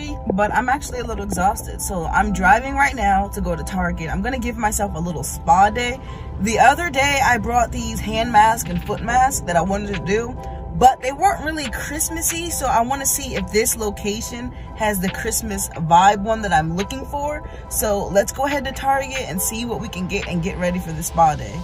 energy, but I'm actually a little exhausted. So I'm driving right now to go to Target. I'm gonna give myself a little spa day. The other day I brought these hand masks and foot masks that I wanted to do, but they weren't really Christmassy. So I wanna see if this location has the Christmas vibe one that I'm looking for. So let's go ahead to Target and see what we can get and get ready for the spa day.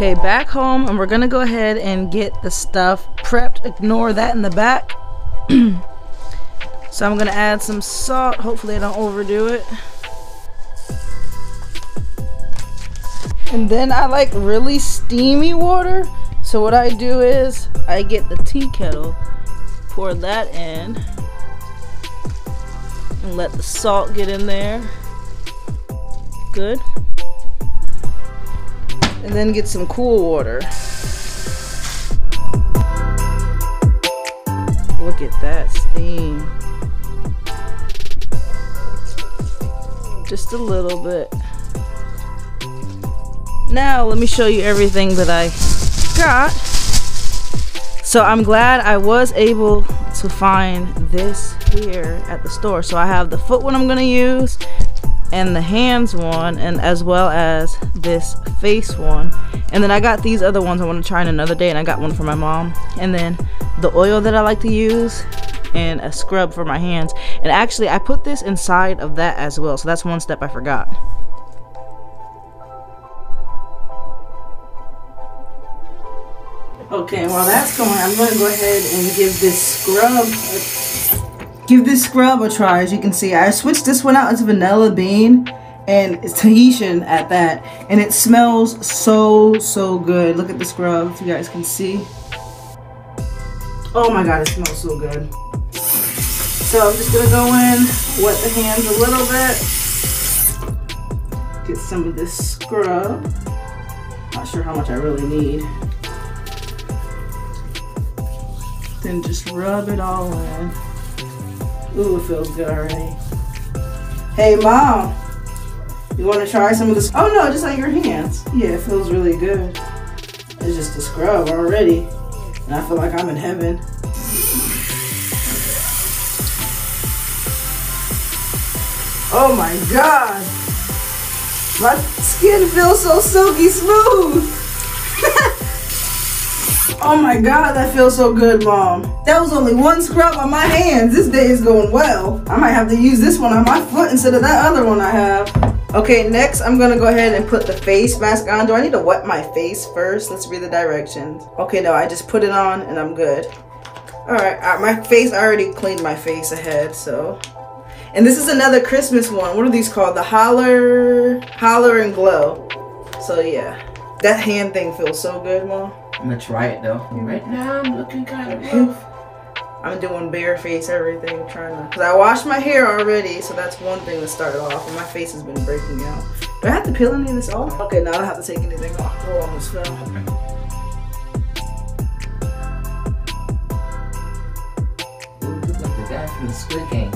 Okay, back home, and we're gonna go ahead and get the stuff prepped. Ignore that in the back. so I'm gonna add some salt. Hopefully I don't overdo it. And then I like really steamy water. So what I do is I get the tea kettle, pour that in, and let the salt get in there. Good and then get some cool water. Look at that steam. Just a little bit. Now let me show you everything that I got. So I'm glad I was able to find this here at the store. So I have the foot one I'm gonna use and the hands one and as well as this face one. And then I got these other ones I want to try in another day and I got one for my mom. And then the oil that I like to use and a scrub for my hands. And actually I put this inside of that as well so that's one step I forgot. Okay while that's going I'm going to go ahead and give this scrub give this scrub a try. As you can see, I switched this one out into vanilla bean and it's Tahitian at that. And it smells so, so good. Look at the scrub, if you guys can see. Oh my God, it smells so good. So I'm just gonna go in, wet the hands a little bit. Get some of this scrub. Not sure how much I really need. Then just rub it all in. Ooh, it feels good already. Hey, Mom. You want to try some of this? Oh, no, just on your hands. Yeah, it feels really good. It's just a scrub already. And I feel like I'm in heaven. Oh my god. My skin feels so silky smooth. Oh my god, that feels so good, mom. That was only one scrub on my hands. This day is going well. I might have to use this one on my foot instead of that other one I have. Okay, next I'm gonna go ahead and put the face mask on. Do I need to wet my face first? Let's read the directions. Okay, no, I just put it on and I'm good. All right, uh, my face, I already cleaned my face ahead, so. And this is another Christmas one. What are these called? The Holler, Holler and Glow. So yeah, that hand thing feels so good, Mom. I'm gonna try it though. Mm-hmm. Right now I'm looking kind of rough. I'm doing bare face everything, trying to, cause I washed my hair already, so that's one thing that started off, and my face has been breaking out. Do I have to peel any of this off? Okay, now I don't have to take anything off. Oh, almost fell. Ooh, you look like the guy from the Squid Game.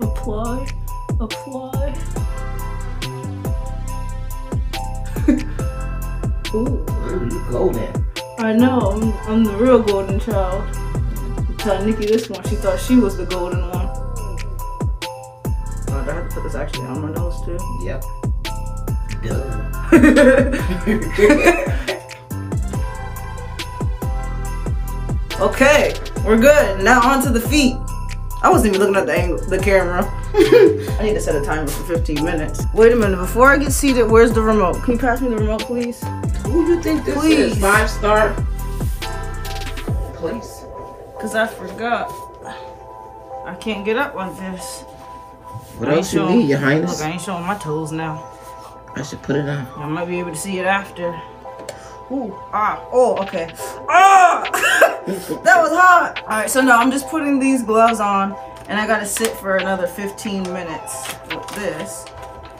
Apply, apply. Golden. I know, I'm, I'm the real golden child. I'm telling Nikki this one, she thought she was the golden one. Oh, do I have to put this actually on my nose too? Yep. Duh. okay, we're good. Now on to the feet. I wasn't even looking at the angle, the camera. I need to set a timer for 15 minutes. Wait a minute, before I get seated, where's the remote? Can you pass me the remote, please? Who do you think this Please. is? Five star place. Cause I forgot. I can't get up like this. What I else you showing- need, Your Highness? Look, I ain't showing my toes now. I should put it on. I might be able to see it after. Ooh, ah, oh, okay. Ah! that was hot! Alright, so now I'm just putting these gloves on and I gotta sit for another 15 minutes with this.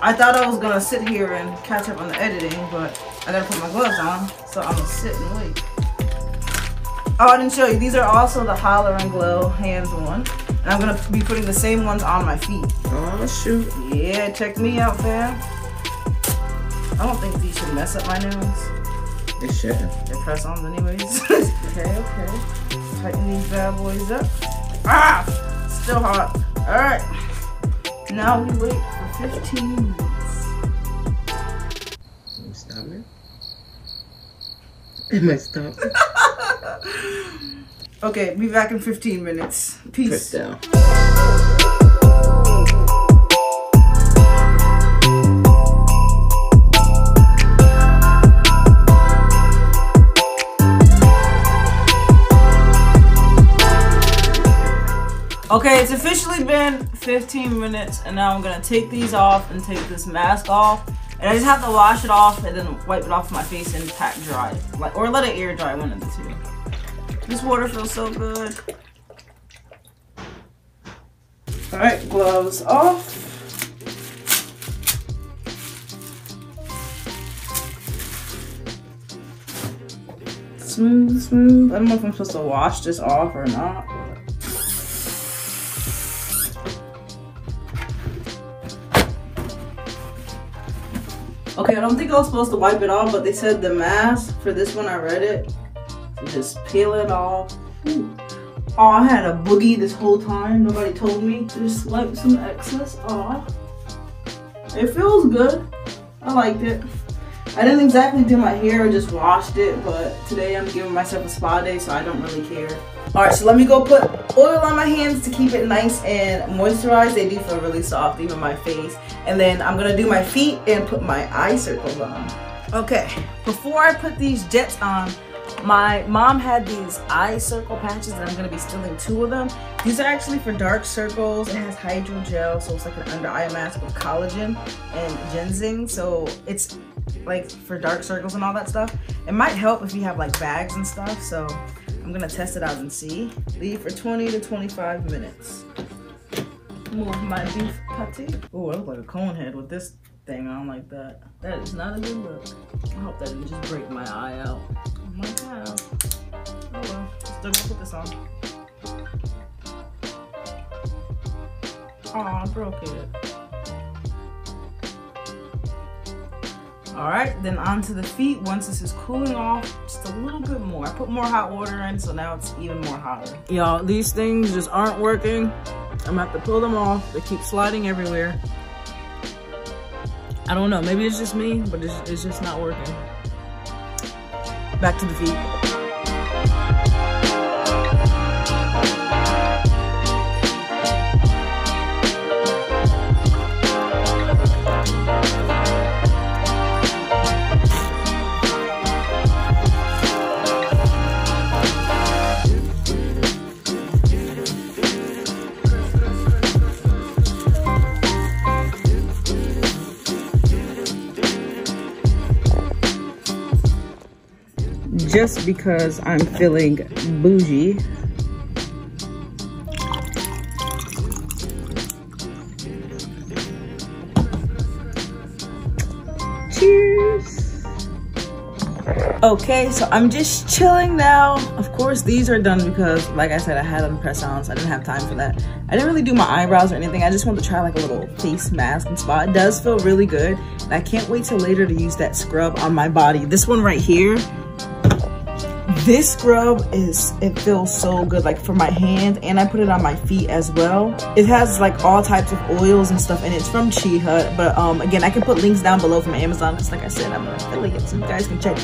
I thought I was gonna sit here and catch up on the editing, but I gotta put my gloves on, so I'm gonna sit and wait. Oh, I didn't show you. These are also the Holler and Glow hands one. And I'm gonna be putting the same ones on my feet. Oh shoot. Yeah, check me out, fam. I don't think these should mess up my nails. They shouldn't. They're press ons anyways. okay, okay. Tighten these bad boys up. Ah! Still hot. Alright. Now we wait for 15 Am I stop? Okay, be back in 15 minutes. Press Peace. down. Okay, it's officially been 15 minutes, and now I'm gonna take these off and take this mask off. And I just have to wash it off and then wipe it off my face and pack dry. Like, or let it air dry, one of the two. This water feels so good. Alright, gloves off. Smooth, smooth. I don't know if I'm supposed to wash this off or not. Okay, I don't think I was supposed to wipe it off, but they said the mask for this one, I read it. Just peel it off. Ooh. Oh, I had a boogie this whole time. Nobody told me. Just wipe some excess off. It feels good. I liked it. I didn't exactly do my hair, I just washed it, but today I'm giving myself a spa day, so I don't really care. Alright, so let me go put oil on my hands to keep it nice and moisturized. They do feel really soft, even my face. And then I'm gonna do my feet and put my eye circles on. Okay, before I put these jets on, my mom had these eye circle patches and I'm gonna be stealing two of them. These are actually for dark circles. It has hydrogel, so it's like an under eye mask with collagen and ginseng. So it's like for dark circles and all that stuff. It might help if you have like bags and stuff. So I'm gonna test it out and see. Leave for 20 to 25 minutes. Move my beef patty. Oh, I look like a cone head with this thing on like that. That is not a good look. I hope that didn't just break my eye out. Oh my god. Oh well, still gonna put this on. Oh, I broke it. All right, then onto the feet. Once this is cooling off, just a little bit more. I put more hot water in, so now it's even more hotter. Y'all, these things just aren't working. I'm gonna have to pull them off. They keep sliding everywhere. I don't know, maybe it's just me, but it's, it's just not working. Back to the feet. Just because I'm feeling bougie. Cheers. Okay, so I'm just chilling now. Of course, these are done because, like I said, I had them press on, so I didn't have time for that. I didn't really do my eyebrows or anything. I just wanted to try like a little face mask and spa. It does feel really good. And I can't wait till later to use that scrub on my body. This one right here this scrub is, it feels so good, like for my hands, and I put it on my feet as well. It has like all types of oils and stuff, and it's from Tree Hut. But um, again, I can put links down below from Amazon, because like I said, I'm an affiliate, so you guys can check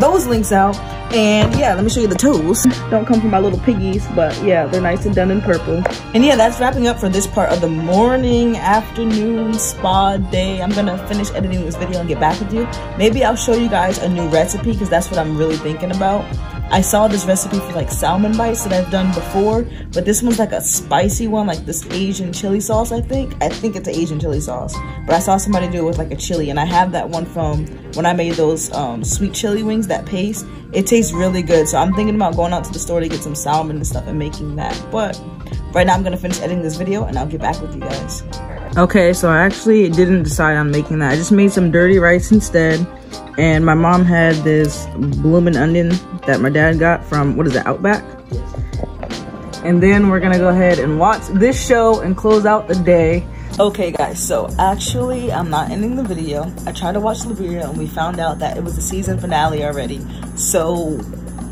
those links out. And yeah, let me show you the tools. Don't come from my little piggies, but yeah, they're nice and done in purple. And yeah, that's wrapping up for this part of the morning, afternoon, spa day. I'm gonna finish editing this video and get back with you. Maybe I'll show you guys a new recipe, because that's what I'm really thinking about. I saw this recipe for like salmon bites that I've done before, but this one's like a spicy one, like this Asian chili sauce, I think. I think it's an Asian chili sauce, but I saw somebody do it with like a chili, and I have that one from when I made those um, sweet chili wings, that paste. It tastes really good, so I'm thinking about going out to the store to get some salmon and stuff and making that. But right now I'm gonna finish editing this video and I'll get back with you guys. Okay, so I actually didn't decide on making that. I just made some dirty rice instead. And my mom had this blooming onion that my dad got from, what is it, Outback? And then we're gonna go ahead and watch this show and close out the day. Okay guys, so actually I'm not ending the video. I tried to watch the video and we found out that it was the season finale already. So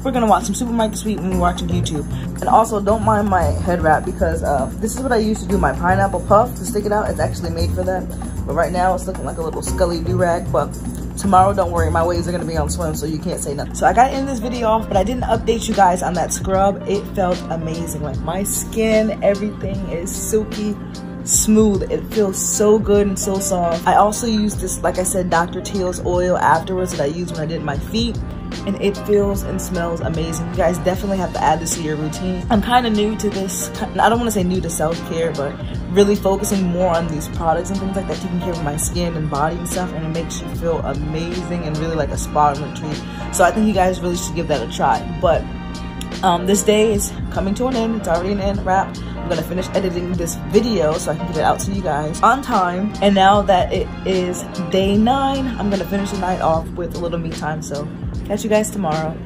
we're gonna watch some Super Mike Sweet when we're watching YouTube. And also don't mind my head wrap because uh, this is what I used to do my pineapple puff to stick it out. It's actually made for that. But right now it's looking like a little scully do-rag. But Tomorrow, don't worry, my waves are gonna be on swim, so you can't say nothing. So I gotta end this video off, but I didn't update you guys on that scrub. It felt amazing. Like my skin, everything is silky, smooth. It feels so good and so soft. I also used this, like I said, Dr. Teal's oil afterwards that I used when I did my feet and it feels and smells amazing. You guys definitely have to add this to your routine. I'm kind of new to this. I don't want to say new to self-care, but really focusing more on these products and things like that, taking care of my skin and body and stuff, and it makes you feel amazing and really like a spa retreat. So I think you guys really should give that a try. But um, this day is coming to an end. It's already an end wrap. I'm gonna finish editing this video so I can get it out to you guys on time. And now that it is day nine, I'm gonna finish the night off with a little me time. So catch you guys tomorrow.